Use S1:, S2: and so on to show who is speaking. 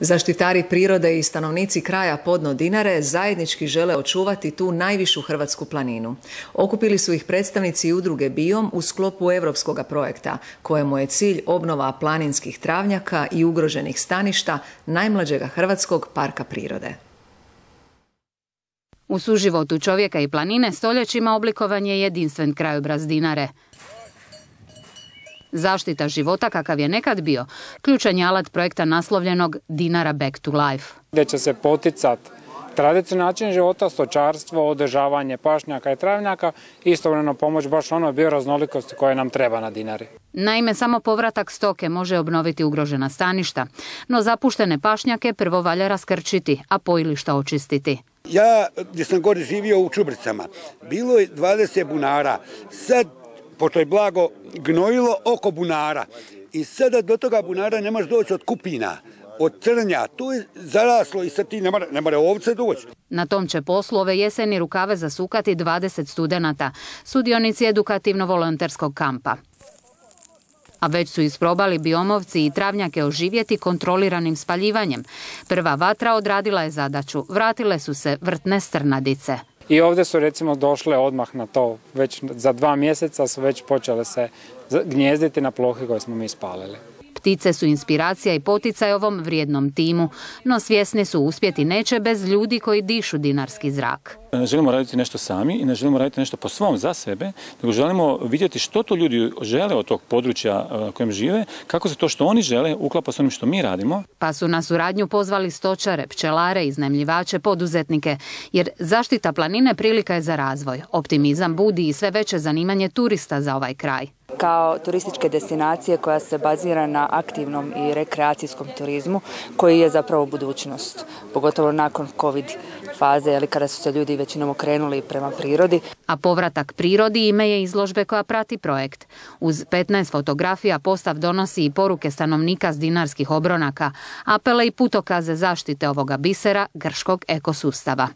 S1: Zaštitari prirode i stanovnici kraja podno Dinare zajednički žele očuvati tu najvišu hrvatsku planinu. Okupili su ih predstavnici udruge Biom u sklopu europskog projekta, kojemu je cilj obnova planinskih travnjaka i ugroženih staništa najmlađega hrvatskog parka prirode.
S2: U suživotu čovjeka i planine stoljećima oblikovan je jedinstven krajobraz Dinare. Zaštita života kakav je nekad bio, ključan je alat projekta naslovljenog Dinara Back to Life.
S3: Gdje će se poticat tradicionalni način života, stočarstvo, održavanje pašnjaka i travnjaka, istovremeno pomoć baš onoj bioraznolikosti koja nam treba na Dinari.
S2: Naime, samo povratak stoke može obnoviti ugrožena staništa, no zapuštene pašnjake prvo valja raskrčiti, a pojilišta očistiti.
S4: Ja gdje sam gore živio u Čubricama, bilo je 20 bunara, sad pošto je blago gnojilo oko bunara. I sada do toga bunara ne možeš doći od kupina, od trnja. Tu je zaraslo i sad ti ne mora, ovce doći.
S2: Na tom će poslu ove jeseni rukave zasukati 20 studenata, sudionici edukativno-volonterskog kampa. A već su isprobali biomovci i travnjake oživjeti kontroliranim spaljivanjem. Prva vatra odradila je zadaću, vratile su se vrtne strnadice.
S3: I ovdje su recimo došle odmah na to, već za dva mjeseca su već počele se gnjezditi na plohi koje smo mi spalili.
S2: Ptice su inspiracija i poticaj ovom vrijednom timu, no svjesni su uspjeti neće bez ljudi koji dišu dinarski zrak.
S5: Ne želimo raditi nešto sami i ne želimo raditi nešto po svom za sebe, nego želimo vidjeti što to ljudi žele od tog područja e, kojem žive, kako se to što oni žele uklapa s onim što mi radimo.
S2: Pa su na suradnju pozvali stočare, pčelare, iznajmljivače, poduzetnike, jer zaštita planine prilika je za razvoj. Optimizam budi i sve veće zanimanje turista za ovaj kraj
S6: kao turističke destinacije koja se bazira na aktivnom i rekreacijskom turizmu koji je zapravo budućnost, pogotovo nakon covid faze, ali kada su se ljudi većinom okrenuli prema prirodi.
S2: A povratak prirodi ime je izložbe koja prati projekt. Uz 15 fotografija postav donosi i poruke stanovnika s dinarskih obronaka, apele i putokaze zaštite ovoga bisera grškog ekosustava.